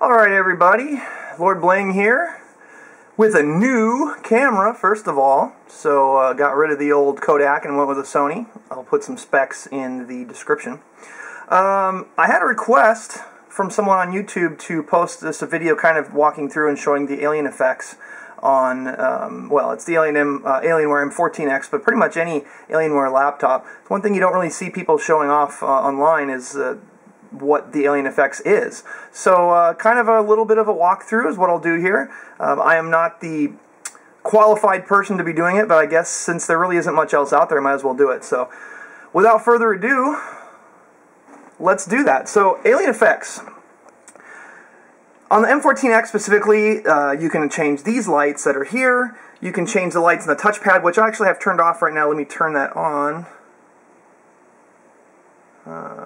Alright everybody, Lord Bling here with a new camera first of all. So uh, got rid of the old Kodak and went with a Sony. I'll put some specs in the description. Um, I had a request from someone on YouTube to post this a video kind of walking through and showing the AlienFX on, um, well, it's the Alien M, uh, Alienware M14X, but pretty much any Alienware laptop. One thing you don't really see people showing off uh, online is uh, what the AlienFX is. So uh, kind of a little bit of a walkthrough is what I'll do here. Um, I am not the qualified person to be doing it, but I guess since there really isn't much else out there, I might as well do it. So without further ado, let's do that. So AlienFX. On the M14X specifically, uh, you can change these lights that are here. You can change the lights in the touchpad, which I actually have turned off right now. Let me turn that on. Uh,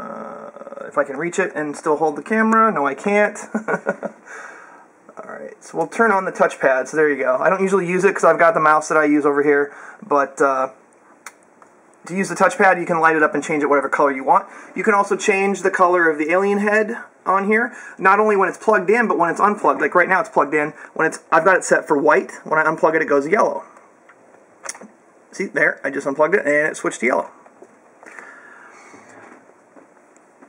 if I can reach it and still hold the camera. No, I can't. Alright, so we'll turn on the touchpad. So there you go. I don't usually use it because I've got the mouse that I use over here. But uh, to use the touchpad, you can light it up and change it whatever color you want. You can also change the color of the alien head on here. Not only when it's plugged in, but when it's unplugged. Like right now it's plugged in. When it's, I've got it set for white. When I unplug it, it goes yellow. See, there, I just unplugged it and it switched to yellow.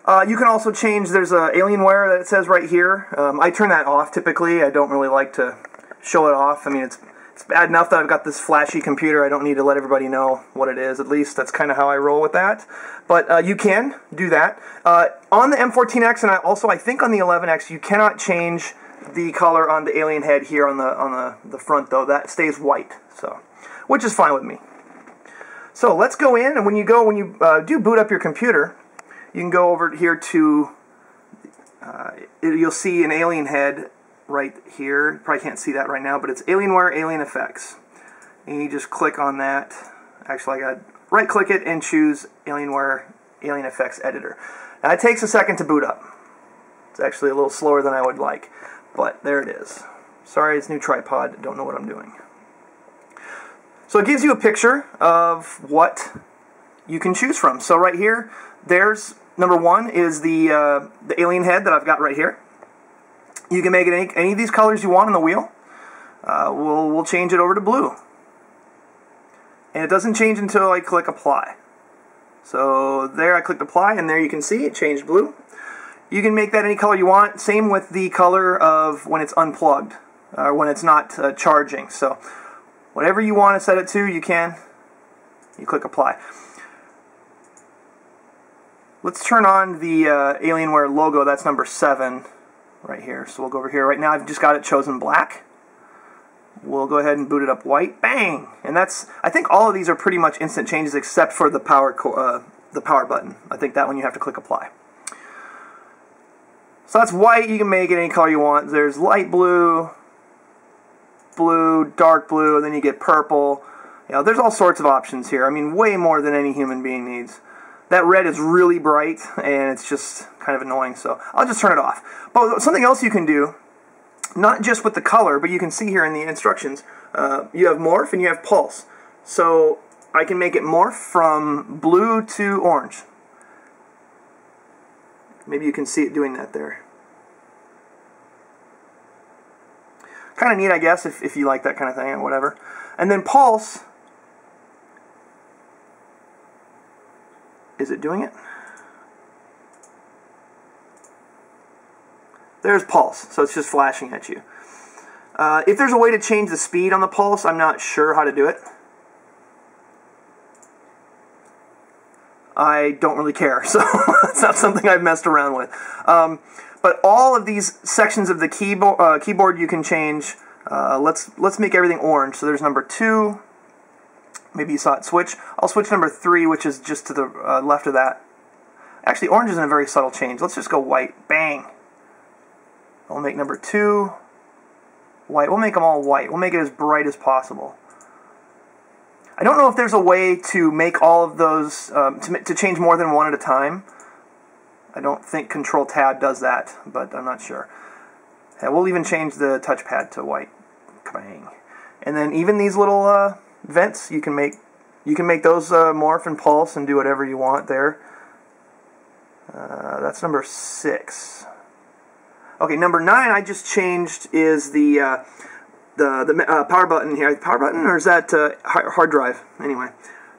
Uh, you can also change, there's a Alienware that it says right here. Um, I turn that off typically. I don't really like to show it off. I mean, it's, it's bad enough that I've got this flashy computer. I don't need to let everybody know what it is. At least that's kind of how I roll with that. But uh, you can do that. Uh, on the M14X and I, also I think on the 11X, you cannot change the color on the alien head here on the on the, the front though. That stays white. So, which is fine with me. So let's go in and when you go, when you uh, do boot up your computer, you can go over here to, uh, it, you'll see an alien head right here. Probably can't see that right now, but it's Alienware AlienFX. And you just click on that. Actually, I got right click it and choose Alienware AlienFX Editor. Now, it takes a second to boot up. It's actually a little slower than I would like, but there it is. Sorry, it's new tripod. Don't know what I'm doing. So it gives you a picture of what you can choose from. So right here, there's Number one is the, uh, the alien head that I've got right here. You can make it any, any of these colors you want on the wheel. Uh, we'll, we'll change it over to blue. And it doesn't change until I click apply. So there I clicked apply and there you can see it changed blue. You can make that any color you want. Same with the color of when it's unplugged, uh, when it's not uh, charging. So whatever you want to set it to, you can. You click apply. Let's turn on the uh, Alienware logo. That's number 7 right here. So we'll go over here. Right now I've just got it chosen black. We'll go ahead and boot it up white. Bang! And that's, I think all of these are pretty much instant changes except for the power, uh, the power button. I think that one you have to click apply. So that's white. You can make it any color you want. There's light blue, blue, dark blue, and then you get purple. You know, there's all sorts of options here. I mean, way more than any human being needs. That red is really bright and it's just kind of annoying, so I'll just turn it off. But something else you can do, not just with the color, but you can see here in the instructions, uh, you have morph and you have pulse. So I can make it morph from blue to orange. Maybe you can see it doing that there. Kind of neat, I guess, if, if you like that kind of thing or whatever. And then pulse Is it doing it? There's pulse, so it's just flashing at you. Uh, if there's a way to change the speed on the pulse, I'm not sure how to do it. I don't really care, so it's not something I've messed around with. Um, but all of these sections of the keyboard, uh, keyboard you can change. Uh, let's let's make everything orange. So there's number two, Maybe you saw it switch. I'll switch number three, which is just to the uh, left of that. Actually, orange isn't a very subtle change. Let's just go white. Bang. We'll make number two white. We'll make them all white. We'll make it as bright as possible. I don't know if there's a way to make all of those, um, to, to change more than one at a time. I don't think Control Tab does that, but I'm not sure. Yeah, we'll even change the touchpad to white. Bang. And then even these little uh, vents you can make you can make those uh, morph and pulse and do whatever you want there uh, that's number six Okay, number nine I just changed is the uh, the the uh, power button here. Power button or is that uh, hard drive? Anyway,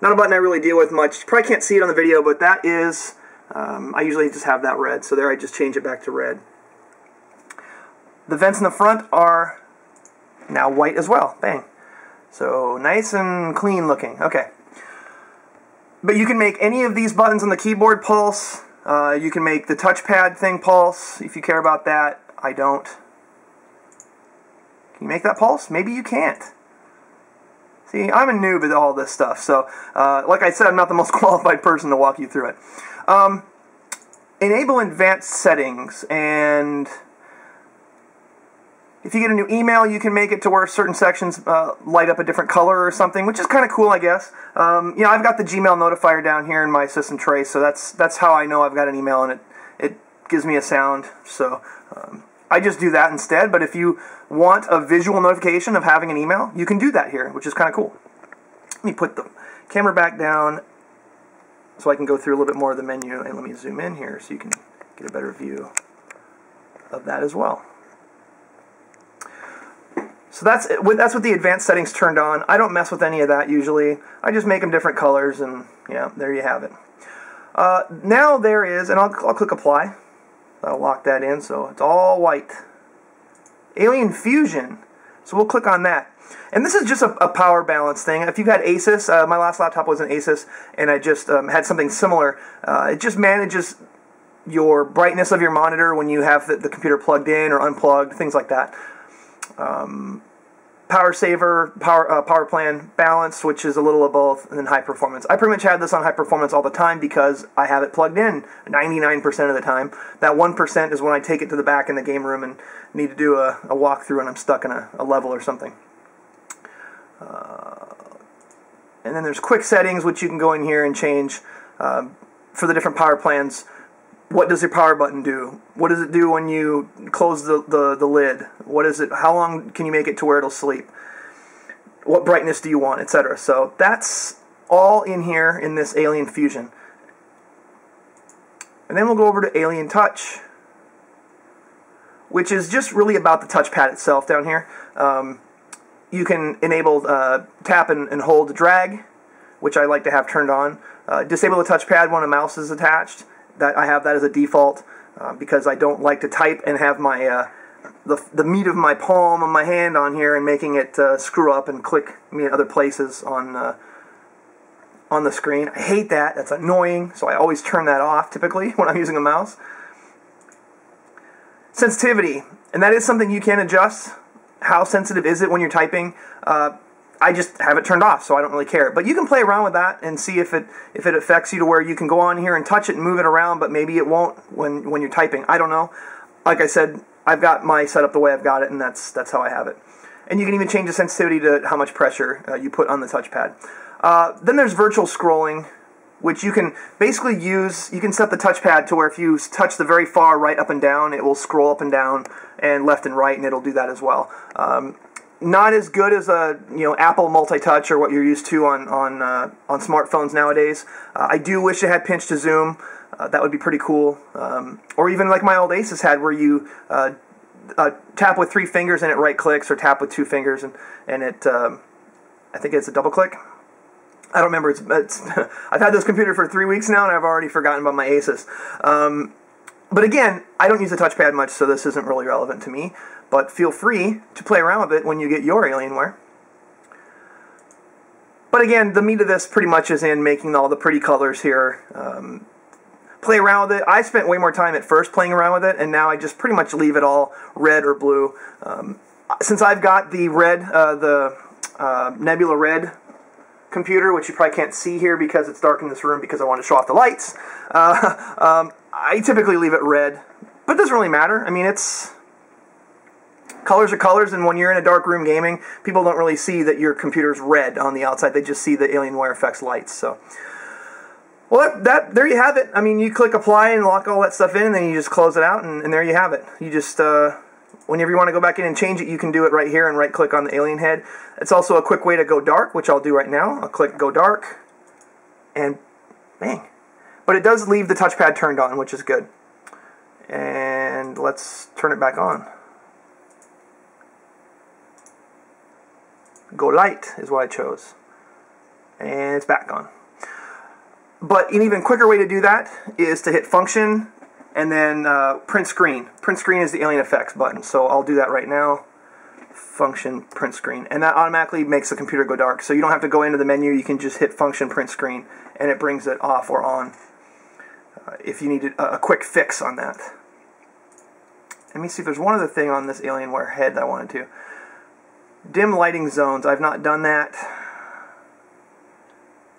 not a button I really deal with much. You probably can't see it on the video, but that is. Um, I usually just have that red, so there I just change it back to red. The vents in the front are now white as well. Bang. So nice and clean looking. Okay. But you can make any of these buttons on the keyboard pulse. Uh, you can make the touchpad thing pulse if you care about that. I don't. Can you make that pulse? Maybe you can't. See, I'm a noob at all this stuff, so uh, like I said, I'm not the most qualified person to walk you through it. Um, enable advanced settings, and if you get a new email, you can make it to where certain sections uh, light up a different color or something, which is kind of cool, I guess. Um, you know, I've got the Gmail notifier down here in my system tray, so that's that's how I know I've got an email, and it it gives me a sound. So um, I just do that instead. But if you want a visual notification of having an email, you can do that here, which is kind of cool. Let me put the camera back down so I can go through a little bit more of the menu, and let me zoom in here so you can get a better view of that as well. So that's that's what the advanced settings turned on. I don't mess with any of that usually. I just make them different colors, and yeah, there you have it. Uh, now there is, and I'll, I'll click apply. I'll lock that in, so it's all white. Alien Fusion. So we'll click on that. And this is just a, a power balance thing. If you've had Asus, uh, my last laptop was an Asus, and I just um, had something similar. Uh, it just manages your brightness of your monitor when you have the, the computer plugged in or unplugged, things like that um, power saver, power uh, power plan, balance, which is a little of both, and then high performance. I pretty much have this on high performance all the time because I have it plugged in 99% of the time. That 1% is when I take it to the back in the game room and need to do a, a walkthrough and I'm stuck in a, a level or something. Uh, and then there's quick settings, which you can go in here and change uh, for the different power plans what does your power button do? What does it do when you close the, the, the lid? What is it? How long can you make it to where it'll sleep? What brightness do you want, etc. So that's all in here in this Alien Fusion. And then we'll go over to Alien Touch, which is just really about the touchpad itself down here. Um, you can enable uh, tap and, and hold drag, which I like to have turned on. Uh, disable the touchpad when a mouse is attached that I have that as a default uh, because I don't like to type and have my uh, the, the meat of my palm of my hand on here and making it uh, screw up and click me in other places on uh, on the screen. I hate that. That's annoying. So I always turn that off typically when I'm using a mouse. Sensitivity, and that is something you can adjust. How sensitive is it when you're typing? I just have it turned off, so I don't really care. But you can play around with that and see if it if it affects you to where you can go on here and touch it and move it around, but maybe it won't when when you're typing. I don't know. Like I said, I've got my setup the way I've got it, and that's that's how I have it. And you can even change the sensitivity to how much pressure uh, you put on the touchpad. Uh, then there's virtual scrolling, which you can basically use. You can set the touchpad to where if you touch the very far right up and down, it will scroll up and down and left and right, and it'll do that as well. Um, not as good as a you know Apple multi-touch or what you're used to on on uh, on smartphones nowadays. Uh, I do wish it had pinch to zoom. Uh, that would be pretty cool. Um, or even like my old Asus had, where you uh, uh, tap with three fingers and it right clicks, or tap with two fingers and and it. Um, I think it's a double click. I don't remember. It's, it's I've had this computer for three weeks now, and I've already forgotten about my Asus. Um, but again, I don't use the touchpad much, so this isn't really relevant to me. But feel free to play around with it when you get your Alienware. But again, the meat of this pretty much is in making all the pretty colors here. Um, play around with it. I spent way more time at first playing around with it, and now I just pretty much leave it all red or blue. Um, since I've got the red, uh, the uh, Nebula Red computer, which you probably can't see here because it's dark in this room because I want to show off the lights, uh, um, I typically leave it red. But it doesn't really matter. I mean, it's colors are colors, and when you're in a dark room gaming, people don't really see that your computer's red on the outside. They just see the Alienware effects lights. So, well, that, that, there you have it. I mean, you click apply and lock all that stuff in, and then you just close it out, and, and there you have it. You just uh, whenever you want to go back in and change it, you can do it right here and right click on the alien head. It's also a quick way to go dark, which I'll do right now. I'll click go dark, and bang. But it does leave the touchpad turned on, which is good. And let's turn it back on. Go light is what I chose. And it's back on. But an even quicker way to do that is to hit function and then uh, print screen. Print screen is the AlienFX button. So I'll do that right now. Function print screen. And that automatically makes the computer go dark. So you don't have to go into the menu. You can just hit function print screen and it brings it off or on uh, if you need a, a quick fix on that. Let me see if there's one other thing on this Alienware head that I wanted to. Dim lighting zones. I've not done that.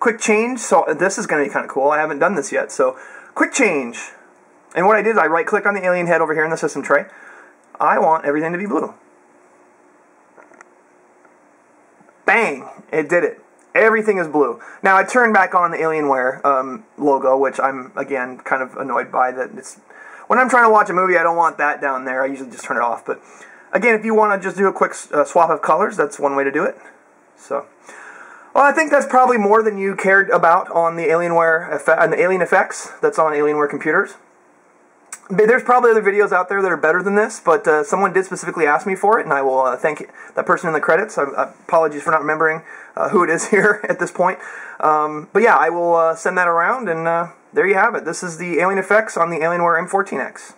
Quick change. So this is going to be kind of cool. I haven't done this yet. So quick change. And what I did is I right click on the alien head over here in the system tray. I want everything to be blue. Bang! It did it. Everything is blue. Now I turned back on the Alienware um, logo, which I'm again kind of annoyed by that it's when I'm trying to watch a movie, I don't want that down there. I usually just turn it off. But again, if you want to just do a quick uh, swap of colors, that's one way to do it. So, well, I think that's probably more than you cared about on the Alienware on the AlienFX that's on Alienware computers. There's probably other videos out there that are better than this, but uh, someone did specifically ask me for it, and I will uh, thank that person in the credits. Uh, apologies for not remembering uh, who it is here at this point. Um, but yeah, I will uh, send that around, and uh, there you have it. This is the AlienFX on the Alienware M14X.